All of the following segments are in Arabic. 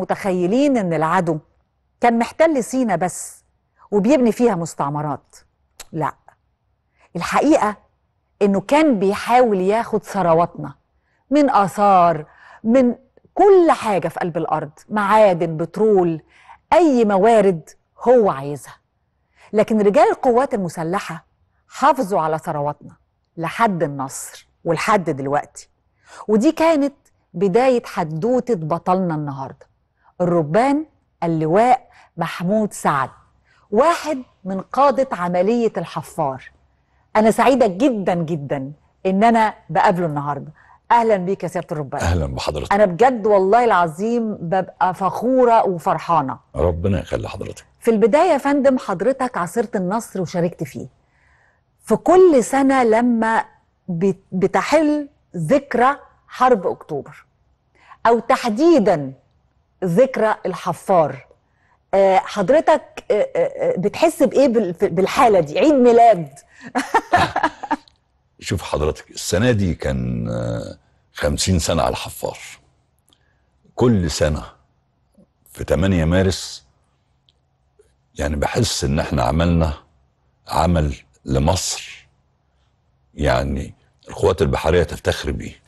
متخيلين إن العدو كان محتل سينا بس وبيبني فيها مستعمرات. لا الحقيقة إنه كان بيحاول ياخد ثرواتنا من آثار من كل حاجة في قلب الأرض معادن بترول أي موارد هو عايزها. لكن رجال القوات المسلحة حافظوا على ثرواتنا لحد النصر ولحد دلوقتي. ودي كانت بداية حدوتة بطلنا النهارده. الربان اللواء محمود سعد. واحد من قادة عملية الحفار. أنا سعيدة جدا جدا إن أنا بقابله النهارده. أهلا بيك يا سيادة الربان أهلا بحضرتك. أنا بجد والله العظيم ببقى فخورة وفرحانة. ربنا يخلي حضرتك. في البداية يا فندم حضرتك عاصرت النصر وشاركت فيه. في كل سنة لما بت- بتحل ذكرى حرب أكتوبر أو تحديدا ذكرى الحفار. آه، حضرتك آه، آه، بتحس بإيه بالحالة دي؟ عيد ميلاد. شوف حضرتك السنة دي كان خمسين سنة على الحفار. كل سنة في 8 مارس يعني بحس إن إحنا عملنا عمل لمصر. يعني القوات البحرية تفتخر بيه.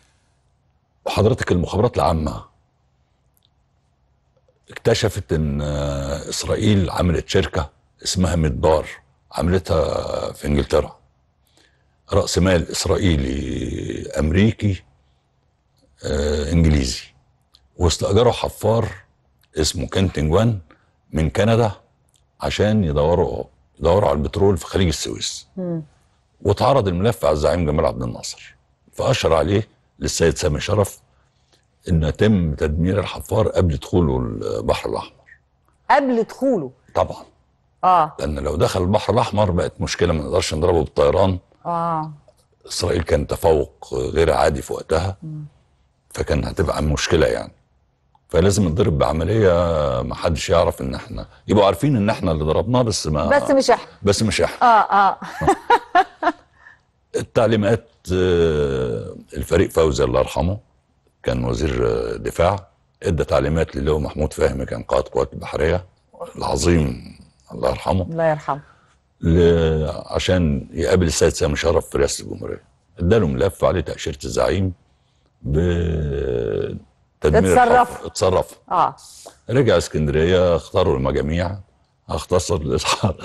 وحضرتك المخابرات العامة اكتشفت إن آه، إسرائيل عملت شركة اسمها مدبار عملتها في إنجلترا. رأس مال إسرائيلي أمريكي آه، إنجليزي. واستأجروا حفار اسمه كنتنج وان من كندا عشان يدوروا يدوروا على البترول في خليج السويس. واتعرض الملف على الزعيم جمال عبد الناصر. فأشر عليه للسيد سامي شرف إن يتم تدمير الحفار قبل دخوله البحر الأحمر. قبل دخوله؟ طبعا. آه. لأن لو دخل البحر الأحمر بقت مشكلة ما نقدرش نضربه بالطيران. آه. إسرائيل كان تفوق غير عادي في وقتها فكان هتبقى مشكلة يعني. فلازم نضرب بعملية ما حدش يعرف إن إحنا يبقوا عارفين إن إحنا اللي ضربناه بس ما بس مش إحنا. بس مش إحنا. آه. آه. التعليمات آه، الفريق فوزي الله يرحمه. كان وزير دفاع إدى تعليمات للواء محمود فهمي كان قائد قوات البحرية العظيم الله يرحمه الله يرحمه. عشان يقابل السيد سامي شرف في رئاسة الجمهورية اداله ملف عليه تأشيرة الزعيم ب تدمير اتصرفوا. الحفر. اتصرفوا آه رجع اسكندرية اختاروا المجاميع هختصر الإصحاب.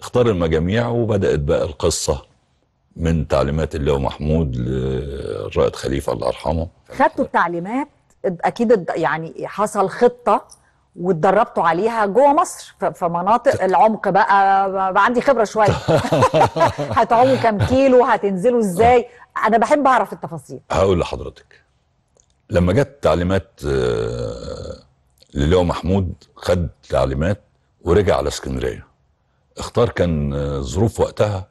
اختار المجاميع وبدأت بقى القصة من تعليمات اللواء محمود للرائد خليفة الله يرحمه. خدتوا التعليمات أكيد يعني حصل خطة واتدربتوا عليها جوه مصر في مناطق العمق بقى بقى عندي خبرة شوية. هتعوموا كام كيلو هتنزلوا إزاي؟ أنا بحب أعرف التفاصيل. هقول لحضرتك. لما جت تعليمات آه، للواء محمود خد تعليمات ورجع على اسكندرية. اختار كان آه، ظروف وقتها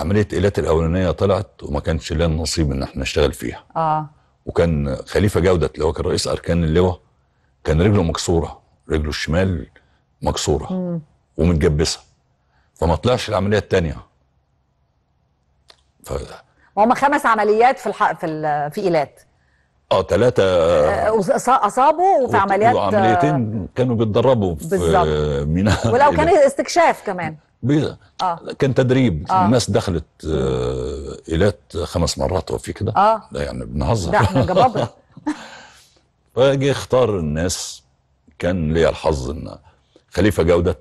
عملية ايلات الأولانية طلعت وما كانش لنا نصيب إن إحنا نشتغل فيها. آه. وكان خليفة جودة اللي هو كان رئيس أركان اللواء كان رجله مكسورة رجله الشمال مكسورة ومتجبسة. فما طلعش العملية الثانية ف هم خمس عمليات في الح... في ال... في إيلات. آه ثلاثة آه، أصابوا وفي عمليات وعمليتين كانوا بيتدربوا في. ميناء ولو كان استكشاف كمان. بي- آه. كان تدريب. آه. الناس دخلت آه، إيلات خمس مرات هو في كده. آه. ده يعني بنهزر. ده إحنا جبابره فجي أختار الناس كان ليا الحظ إن خليفة جودة.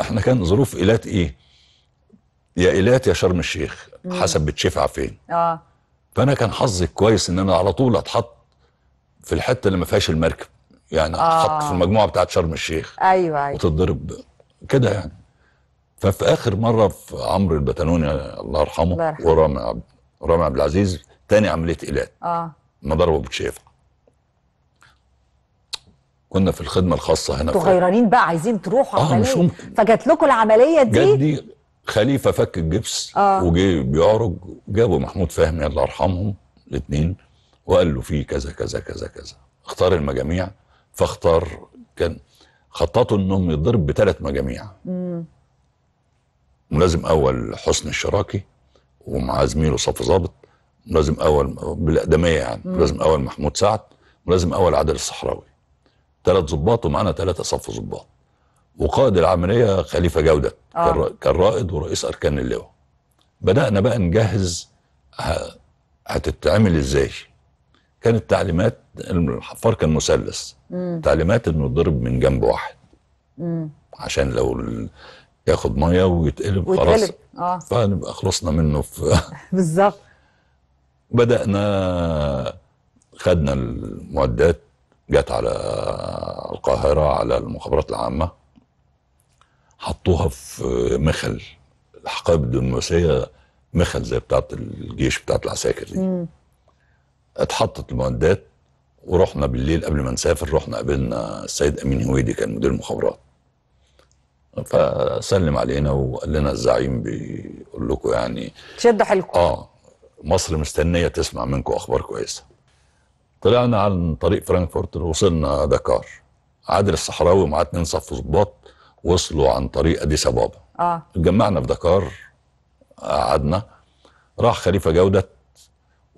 إحنا كان ظروف إيلات إيه؟ يا إيلات يا شرم الشيخ حسب بتشفع فين. آه. فأنا كان حظي كويس إن أنا على طول أتحط في الحتة اللي ما فيهاش المركب. يعني آه. أتحط في المجموعة بتاعت شرم الشيخ. أيوه أيوه. وتتضرب. كده يعني. ففي آخر مرة في عمرو البتنوني الله يرحمه الله يرحمه. ورامي عبد رامي عبد العزيز تاني عملية إيلات. آه. ما ضربوا بتشافع كنا في الخدمة الخاصة هنا أنتوا في غيرانين بقى عايزين تروحوا آه، عملية. فجات لكم العملية دي؟ جدي خليفة فك الجبس آه. وجي بيعرج جابوا محمود فهمي الله يرحمهم الاثنين وقال له في كذا كذا كذا كذا. اختار المجاميع فاختار كان خططوا إنهم يضرب بثلاث مجاميع. ملازم أول حسن الشراكي ومع زميله صف ظابط ملازم أول بالأقدمية يعني ملازم أول محمود سعد ولازم أول عادل الصحراوي. ثلاث ضباط ومعانا ثلاثة صف ضباط وقائد العملية خليفة جودة آه. كان را- كان رائد ورئيس أركان اللواء. بدأنا بقى نجهز هتتعمل إزاي؟ كانت تعليمات الحفار كان مثلث. تعليمات إنه يضرب من جنب واحد. مم. عشان لو ال- ياخد مية ويتقلب خلاص. ويتقلب آه. فنبقى خلصنا منه. في بالظبط. بدأنا خدنا المعدات جت على القاهرة على المخابرات العامة. حطوها في مخل الحقائب الدبلوماسية مخل زي بتاعت الجيش بتاعت العساكر دي. مم. اتحطت المعدات ورحنا بالليل قبل ما نسافر رحنا قابلنا السيد أمين هويدي كان مدير المخابرات. فسلم علينا وقال لنا الزعيم بيقول لكم يعني شدوا حيلكم. آه مصر مستنية تسمع منكم أخبار كويسة. طلعنا عن طريق فرانكفورت وصلنا دكار. عادل الصحراوي ومعاه اتنين صف ضباط وصلوا عن طريق أديس أبابا. آه. اتجمعنا في دكار قعدنا. راح خليفة جودة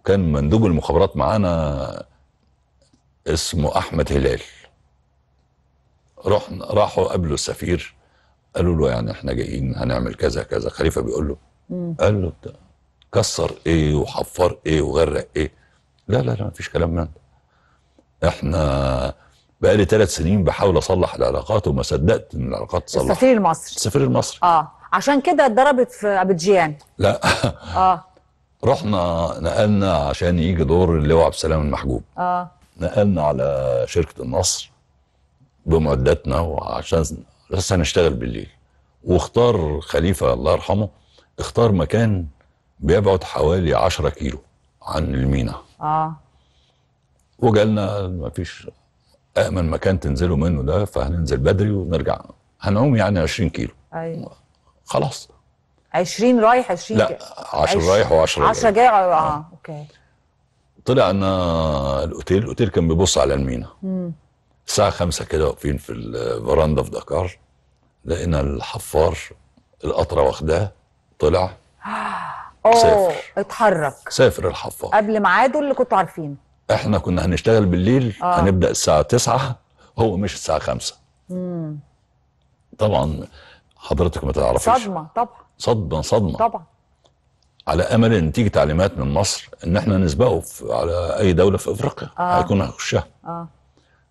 وكان مندوب المخابرات معانا اسمه أحمد هلال. رحنا راحوا قابلوا السفير قالوا له يعني إحنا جايين هنعمل كذا كذا. خليفة بيقول له. قال له بتاع كسر إيه وحفر إيه وغرق إيه. لا لا لا مفيش كلام من ده. إحنا بقالي ثلاث سنين بحاول أصلح العلاقات وما صدقت إن العلاقات تصلح. السفير المصري. السفير المصري. آه عشان كده اتضربت في أبيجيان. لا. آه. رحنا نقلنا عشان يجي دور اللواء عبد السلام المحجوب. آه. نقلنا على شركة النصر بمعداتنا وعشان بس هنشتغل بالليل. واختار خليفة الله يرحمه اختار مكان بيبعد حوالي 10 كيلو عن المينا. آه. وجالنا مفيش أأمن مكان تنزلوا منه ده فهننزل بدري ونرجع. هنعوم يعني 20 كيلو. أيوه. خلاص. 20 رايح 20 لا 10 رايح و10 10 جاي آه okay. طلعنا الأوتيل الأوتيل كان بيبص على المينا. مم. الساعة خمسة كده واقفين في الفراندا في دكار لقينا الحفار القاطرة واخداه طلع. أوه سافر. اتحرك. سافر الحفار. قبل ميعاده اللي كنتوا عارفينه. إحنا كنا هنشتغل بالليل آه. هنبدأ الساعة تسعة هو مش الساعة خمسة. مم. طبعا حضرتك ما تعرفيش صدمة طبعا. صدمة صدمة. طبعا. على أمل إن تيجي تعليمات من مصر إن إحنا نسبقه في على أي دولة في إفريقيا آه. هيكون هيخشها. آه.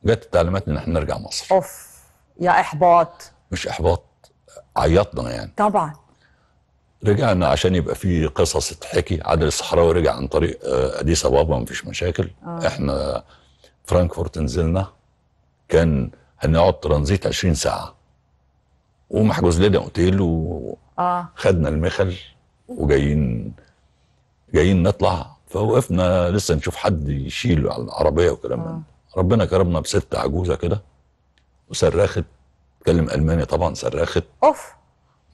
جت التعليمات إن إحنا نرجع مصر. أوف يا إحباط. مش إحباط عيطنا يعني. طبعا. رجعنا عشان يبقى في قصص تتحكي عادل الصحراوي رجع عن طريق آه، أديس أبابا مفيش مشاكل. آه. إحنا فرانكفورت نزلنا. كان هنقعد ترانزيت 20 ساعة. ومحجوز لنا أوتيل وخدنا آه. المخل وجايين جايين نطلع. فوقفنا لسه نشوف حد يشيل على العربية وكلام آه. ربنا كرمنا بست عجوزة كده. وصرخت. تكلم ألماني طبعا صرخت. أوف.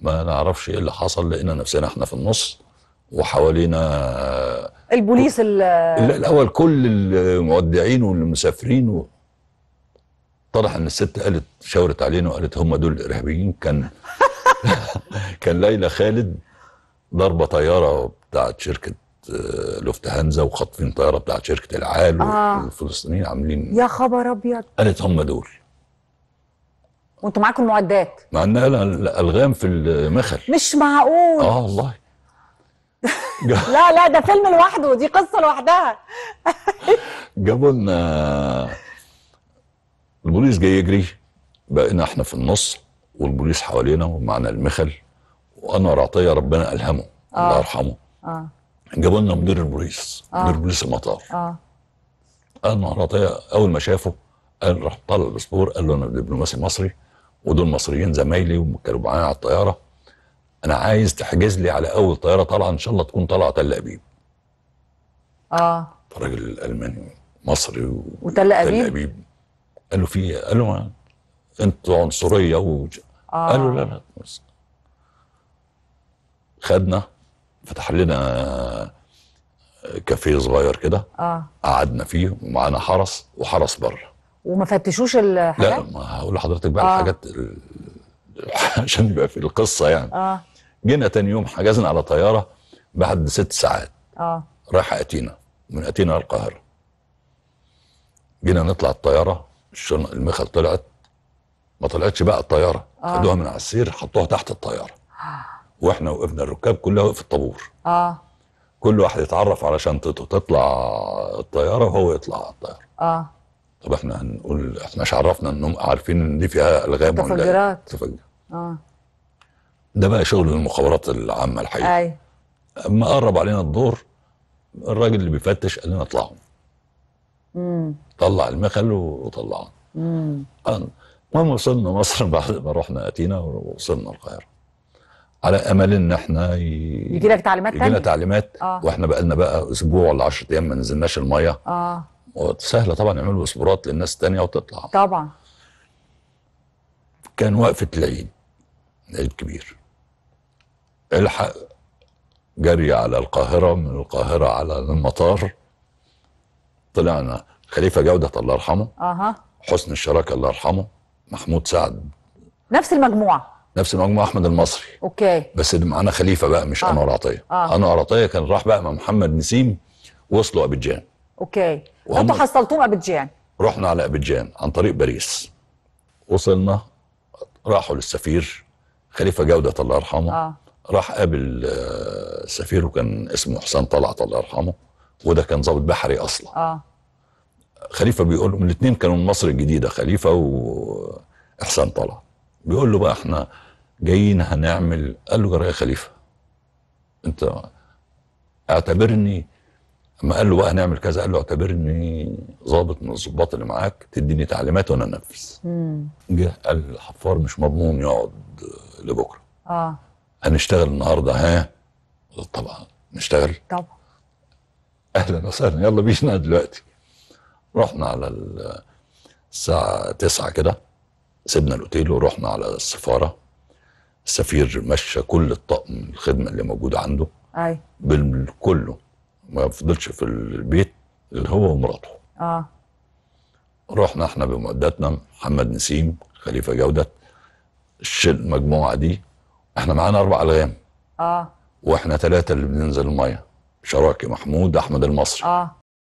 ما نعرفش إيه اللي حصل لقينا نفسنا إحنا في النص. وحوالينا البوليس ال- ال- الأول كل المودعين والمسافرين و... طرح إن الست قالت شاورت علينا وقالت هم دول الارهابيين كان كان ليلى خالد ضربة طيارة بتاعت شركة آه، لوفتهانزا وخاطفين طيارة بتاعت شركة العال آه. والفلسطينيين عاملين يا خبر أبيض. قالت هم دول. وانتوا معاكم المعدات. مع انها الالغام في المخل. مش معقول. آه والله. لا لا ده فيلم لوحده دي قصة لوحدها. جابوا لنا البوليس جاي يجري. بقينا إحنا في النص. والبوليس حوالينا ومعنا المخل. وانور عطيه ربنا ألهمه الله آه. يرحمه. آه. جابوا لنا مدير البوليس آه. مدير بوليس المطار. آه. انور عطيه أول ما شافه قال راح طلع الباسبور قال له أنا دبلوماسي مصري ودول مصريين زمايلي وكانوا معايا على الطيارة. أنا عايز تحجز لي على أول طيارة طالعة إن شاء الله تكون طالعة تل أبيب. آه. الراجل الالماني مصري و... وتل تل أبيب. ابيب قال له في؟ قال له أنتوا عنصرية و... آه. قال له لا لا. خدنا فتح لنا كافيه صغير كده. آه. قعدنا فيه ومعانا حرس وحرس بره. وما فتشوش لا الحاجات ما هقول لحضرتك بقى آه. الحاجات ال- عشان يبقى في القصة يعني. آه. جينا تاني يوم حجزنا على طيارة بعد ست ساعات. آه. رايحه أتينا من أتينا للقاهره جينا نطلع الطيارة المخل طلعت. ما طلعتش بقى الطيارة. آه. خدوها من على السير حطوها تحت الطيارة. وإحنا وقفنا الركاب كلها وقف الطابور. آه. كل واحد يتعرف على شنطته. تطلع الطيارة وهو يطلع على الطيارة. آه. طب إحنا هنقول إحنا مش عرفنا انهم عارفين إن دي فيها الغام؟ متفجرات. تفجر آه. ده بقى شغل المخابرات العامة الحقيقة. أي. أما قرب علينا الدور الراجل اللي بيفتش قال لنا اطلعوا. امم طلع المخل وطلعه آه. المهم وصلنا مصر بعد ما رحنا أتينا ووصلنا القاهرة. على أمل إن إحنا ي... يجي لك تعليمات يجي لنا تعليمات آه. وإحنا بقى لنا بقى أسبوع ولا 10 أيام ما نزلناش المية. آه. وسهلة طبعا يعملوا اسبورات للناس التانية وتطلع. طبعا. كان وقفة العيد العيد كبير. الحق جري على القاهرة من القاهرة على المطار. طلعنا خليفة جودة الله يرحمه. أها. حسن الشراكة الله يرحمه. محمود سعد. نفس المجموعة. نفس المجموعة أحمد المصري. okay. بس اللي معانا خليفة بقى مش آه. انور عطيه آه. انور عطيه كان راح بقى مع محمد نسيم وصلوا أبيجان. okay. وانتوا حصلتوهم أبيجان؟ رحنا على أبيجان عن طريق باريس. وصلنا راحوا للسفير خليفة جودة الله يرحمه. آه. راح قابل آه، السفير وكان اسمه حسام طلعت الله يرحمه. وده كان ضابط بحري أصلا. آه. خليفة بيقول لهم الاثنين كانوا من مصر الجديدة خليفة وإحسان طلعت بيقول له بقى إحنا جايين هنعمل قال له يا خليفة أنت اعتبرني. أما قال له بقى هنعمل كذا قال له اعتبرني ضابط من الضباط اللي معاك تديني تعليمات وأنا أنفذ. جه قال الحفار مش مضمون يقعد لبكرة. آه. هنشتغل النهارده ها؟ طبعا نشتغل. طبعا. أهلا وسهلا. يلا بينا دلوقتي. رحنا على ال- الساعة تسعة كده سيبنا الأوتيل ورحنا على السفارة. السفير مشى كل الطقم الخدمة اللي موجود عنده أي. بالكله ما فضلش في البيت اللي هو ومراته. آه. رحنا إحنا بمعداتنا محمد نسيم خليفة جودة المجموعة دي. إحنا معانا أربع ألغام. آه. وإحنا ثلاثة اللي بننزل المية. شراكي محمود أحمد المصري. آه.